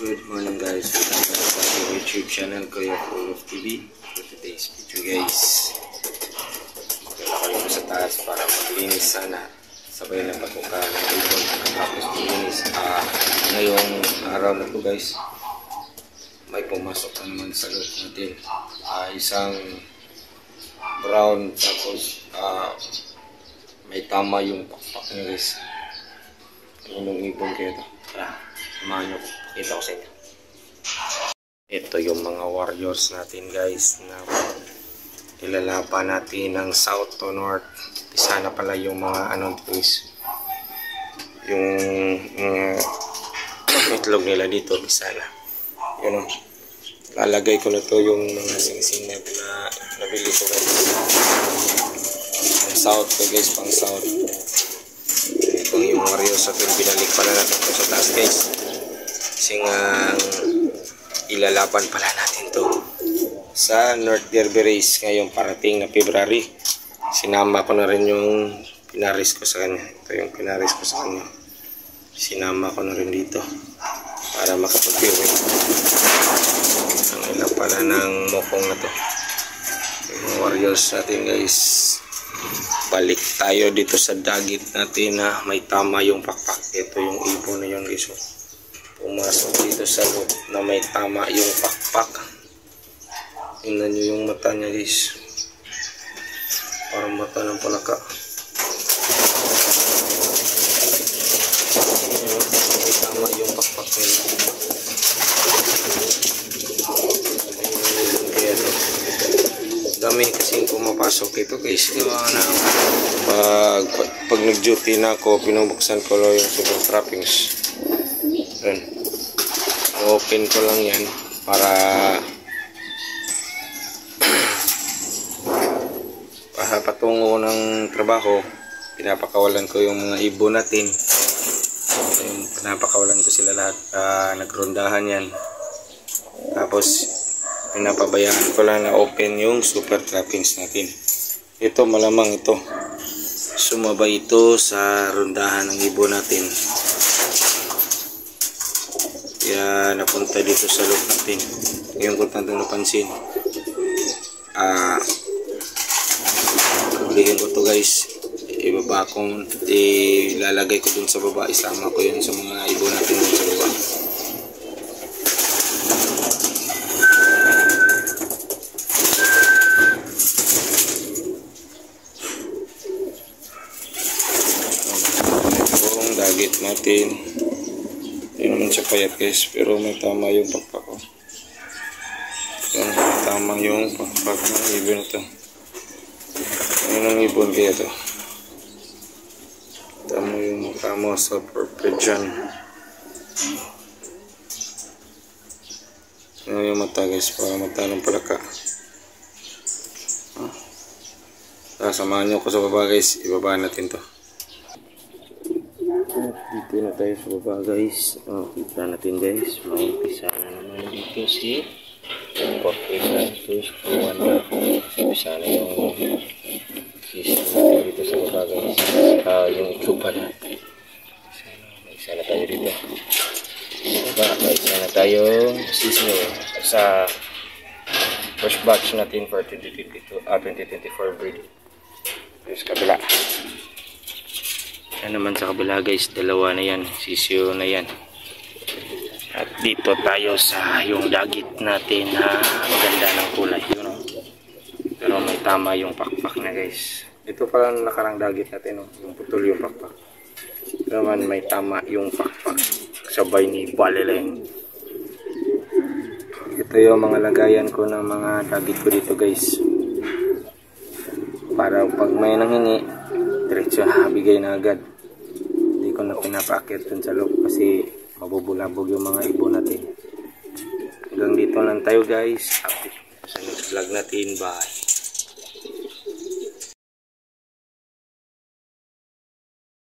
Good morning guys, welcome back sa aking YouTube channel Kuya Full of TV For today's video guys Magkala kayo po sa taas para maglinis sana. Sabay na patuka ng ibon Tapos maglinis. Ah, Ngayong araw na to guys May pumasok na naman sa loob natin ah, Isang brown tapos ah, may tama yung pakpak niya guys. Anong ibon kayo to? Tara, samahan nyo. Pakita ko sa inyo. Ito yung mga warriors natin guys na ilalaban natin ng south to north. Isa na pala yung mga ano guys. Yung mga itlog nila dito, isa na. Yun o. Lalagay ko na to yung mga singsing na, na nabili ko guys. Pang south to guys, pang south. Ito yung Warriors natin. Binalik pala natin ito sa taas guys. Kasi nga ilalaban pala natin to sa North Derby Race ngayong parating na February. Sinama ko na rin yung pinaris ko sa kanya. Ito yung pinaris ko sa kanya. Sinama ko na rin dito para makapag-viewing. Ang ilang pala ng mokong na to. Yung Warriors natin guys balik tayo dito sa dagit natin na may tama yung pakpak ito yung ibon na yun guys oh. Pumasok dito sa loob na may tama yung pakpak. Tingnan nyo yung mata niya guys. Parang mata ng palaka. May tama yung pakpak nila dami kasing pumapasok ito guys. Diba na pag, pag nag duty na ako pinubuksan ko lang yung super trappings Ayan. open ko lang yan para para patungo ng trabaho pinapakawalan ko yung mga ibon natin. Yung pinapakawalan ko sila lahat. Uh, nagrondahan yan. Tapos pinapabayaan ko lang na open yung super trappings natin. Ito malamang ito. Sumabay ito sa rundahan ng ibon natin kaya napunta dito sa loob natin ngayon ko tanto napansin. Ah ulihin ko to guys. Ibaba ko ilalagay ko dun sa baba. Isama ko yun sa mga ibon natin dun sa baba. Dagit natin hindi naman siya payat guys pero may tama yung pakpak yan tama yung pakpak ng ibon na to ano ng ibon kaya to tama yung mukha mo sa perfect dyan. Ano yung mata guys para mata ng palaka? Ah. samahan nyo ko sa baba guys. Ibaba natin to dito na tayo sa baba guys. Oh, kita natin guys. Maumpisa na naman dito si Jorge Santos. Kuwan na. Umpisa na yung season natin dito sa baba guys. Uh, yung chupa na. Isa na tayo dito. Baba, isa na tayo season sa first batch natin for 2022, ah, 2024 breed. Yung sa kabila. Yan naman sa kabila guys, dalawa na yan, sisyo na yan. At dito tayo sa yung dagit natin na maganda ng kulay. Yun, know? Pero may tama yung pakpak na guys. Ito pala nakarang dagit natin, no? yung putol yung pakpak. Naman may tama yung pakpak. Sabay ni Balileng. Ito yung mga lagayan ko ng mga dagit ko dito guys. Para pag may nanghingi, diretso bigay na agad ko na pinapakit dun sa loob kasi mabubulabog yung mga ibon natin. Hanggang dito lang tayo guys. Sa next vlog natin. Bye